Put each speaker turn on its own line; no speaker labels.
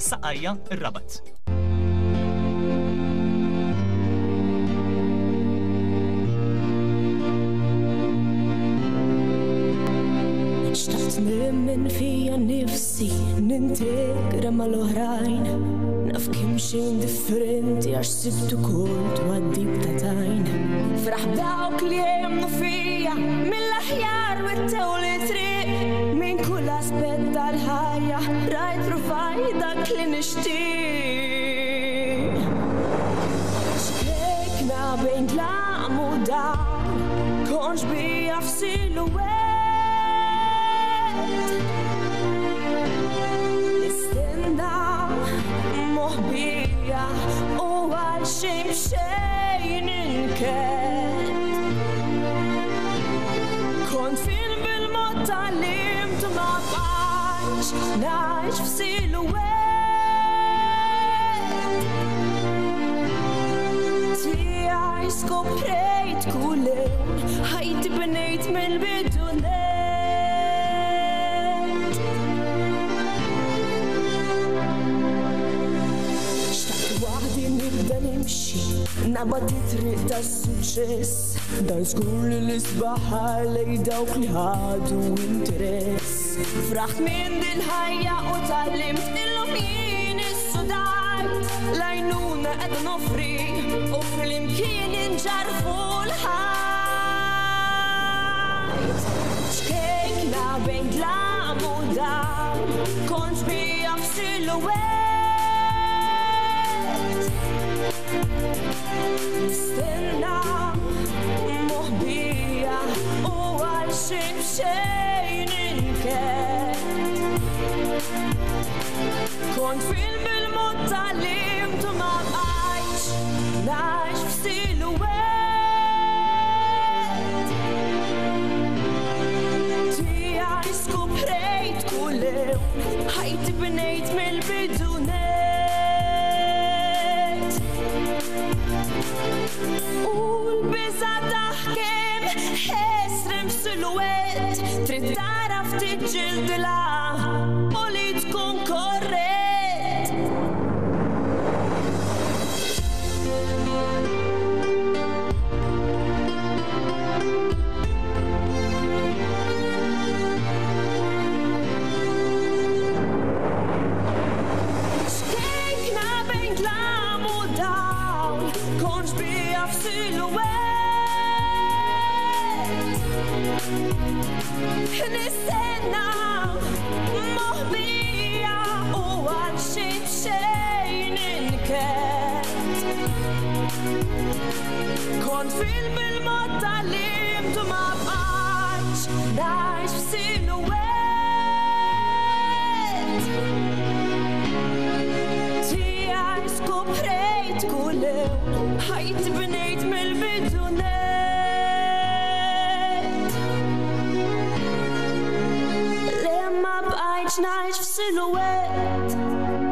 Saqajja rabat Nemmen fija nifsi, nintegra mal-oħrajn Naf kim xejn differenti għax sibtu kol twaddib ta' aspetta l-ħajja rajt rufaj dak li nishtiq Xkekna bejn tlam u dawn konx bija f'silwet Nistinda moħbija u għal xejn xejn inket Kont fin bil-mod tal-li ma fajx, najx f-silwet. Tijaj skoprejt kulej, ħajti benejt mill-bidunet. nimxi Naba titriq ta' suċess Da' skur li nisbaħ lej dawk li ħadu interess Fraħt min din ħajja u tal-limt illum jien is-sudajt Lajnuna ed nofri u flim kien inġar l-ħajt Xkejkna bejn glam u dam Kont bija xejn inked Kont fil bil-mod tal-limt ma bqajx Nax f'silwet Tija skuprejt kullew Ħajti bnejt mill-bidunet U l-biza taħkem Esrim silwet Trid taraf tiġġildila u li tkun korret. Skekna bejn Nistenna moħbija u għanxit xejn inket Kont fil-bil-mod ħajt bnejt mill-bidunet way.